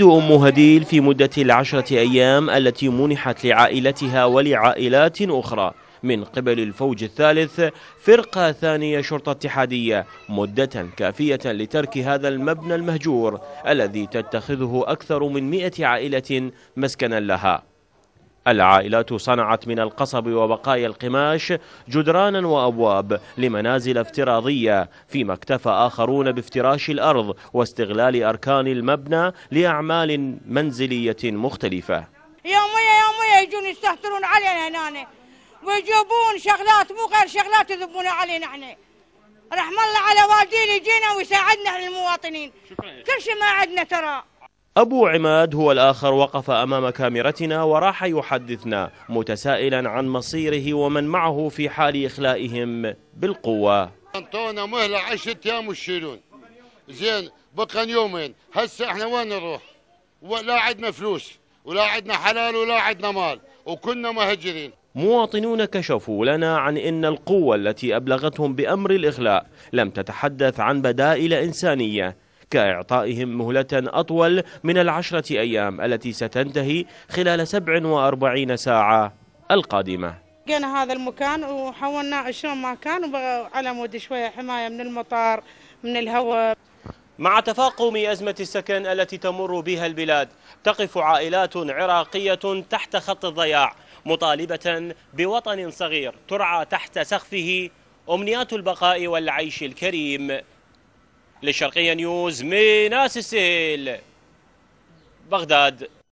أم هديل في مدة العشرة أيام التي منحت لعائلتها ولعائلات أخرى. من قبل الفوج الثالث فرقة ثانية شرطة اتحادية مدة كافية لترك هذا المبنى المهجور الذي تتخذه أكثر من مئة عائلة مسكنا لها. العائلات صنعت من القصب وبقايا القماش جدرانا وأبواب لمنازل افتراضية فيما اكتفى آخرون بافتراش الأرض واستغلال أركان المبنى لأعمال منزلية مختلفة. يوميا يوميا يجون يستهترون علينا هنا ويجيبون شغلات مو غير شغلات يذبون علينا إحنا رحم الله على والدين يجينا ويساعدنا إحنا المواطنين. كل شيء ما عندنا ترى. أبو عماد هو الآخر وقف أمام كاميرتنا وراح يحدثنا متسائلا عن مصيره ومن معه في حال إخلائهم بالقوة. أنطونا مهلة عشرة أيام وشيلون زين بقى يومين هسه إحنا وين نروح؟ ولا عندنا فلوس ولا عندنا حلال ولا عندنا مال وكنا مهجرين. مواطنون كشفوا لنا عن إن القوة التي أبلغتهم بأمر الإخلاء لم تتحدث عن بدائل إنسانية. كإعطائهم مهلة أطول من العشرة أيام التي ستنتهي خلال 47 ساعة القادمة. لقينا هذا المكان وحولناه 20 ما كان على مود شوية حماية من المطار من الهواء. مع تفاقم أزمة السكن التي تمر بها البلاد تقف عائلات عراقية تحت خط الضياع مطالبة بوطن صغير ترعى تحت سقفه أمنيات البقاء والعيش الكريم. للشرقية نيوز ميناس السيل بغداد.